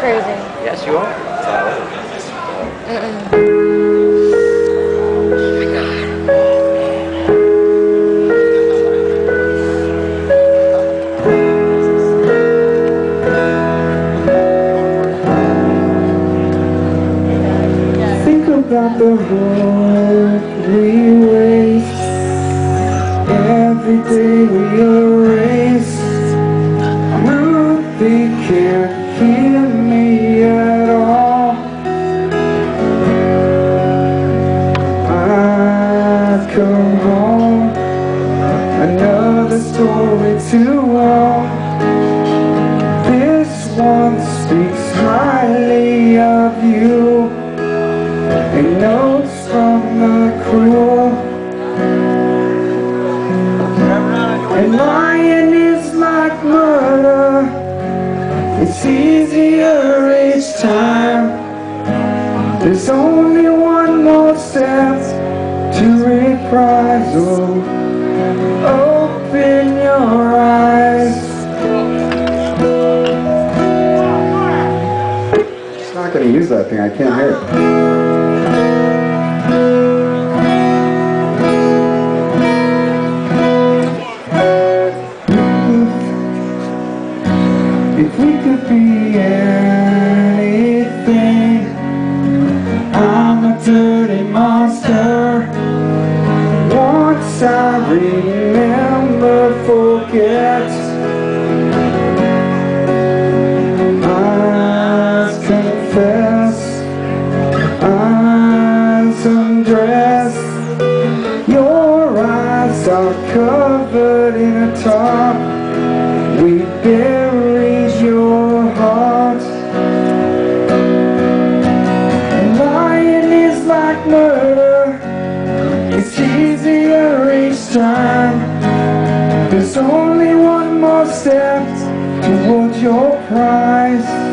crazy. Yes, you are. Think about the road we waste Every day we erase Ruthie can't hear come home Another story to long This one speaks highly of you and notes from the crew. And lying is like murder, it's easier each time. There's only one more step to reprisal. Oh, open your eyes. Just not gonna use that thing, I can't hear it. If we could be anything, remember, forget. Eyes confess, eyes undress. Your eyes are covered in a tarp. We buried your heart. Lying is like murder. Time. There's only one more step toward your prize.